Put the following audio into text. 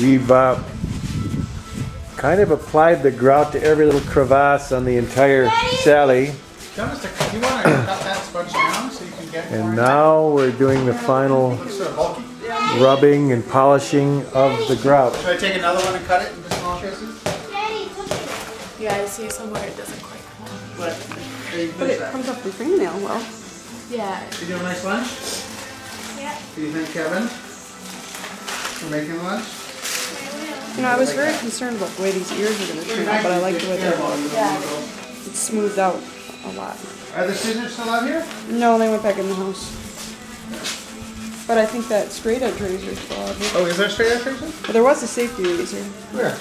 We've uh, kind of applied the grout to every little crevasse on the entire Sally. Jonas, do you want to cut that sponge down so you can get more? And now we're doing the final sort of rubbing and polishing of the grout. Should I take another one and cut it into small pieces? Yeah, I see somewhere it doesn't quite come. What? Hey, But it that? comes off your fingernail well. Yeah. Did You doing a nice lunch? Yeah. Do you think, Kevin? For making lunch? You know, I was very concerned about the way these ears are going to turn out, but I like the way they're it's smoothed out a lot. Are the scissors still out here? No, they went back in the house. But I think that straight edge razor is still out here. Oh, is there a straight edge razor? But there was a safety razor. Where?